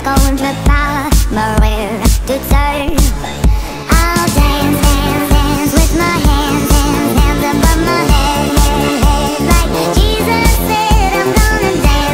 going for power, Maria to turn.